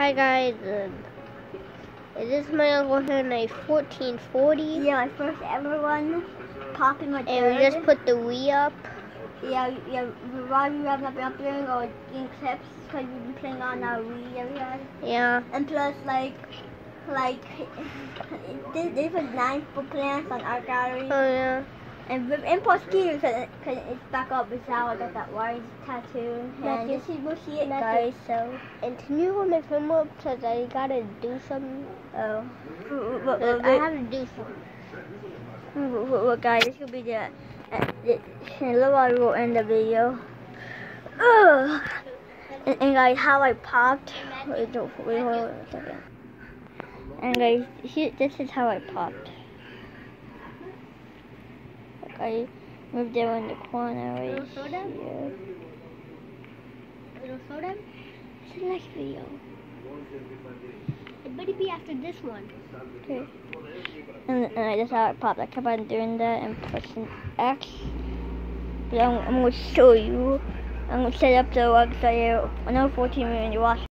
Hi guys, uh, this is my Uncle Henry 1440. Yeah, my first ever one. Popping my And we just put the Wii up. Yeah, yeah, you have been up there or getting clips because we've been playing on our Wii every. Yeah. And plus, like, like, they, they put nine full plants on our gallery. Oh yeah. And with impulse key, because it's back up with how I got that wise tattoo. And see, we'll see it, guys, so. And can you hold my phone up because I gotta do something? Oh. I have to do something. Well, guys, this will be the, uh, the in little we will end the video. Ugh. And, and guys, how I popped. Wait, wait, a second. And guys, here, this is how I popped. I moved there in the corner right here. Little soda? It's a nice video. It better be after this one. Okay. And, and I just how it popped. I kept on doing that and pressing X. But I'm, I'm going to show you. I'm going to set up the website. I know 14 minutes you watch.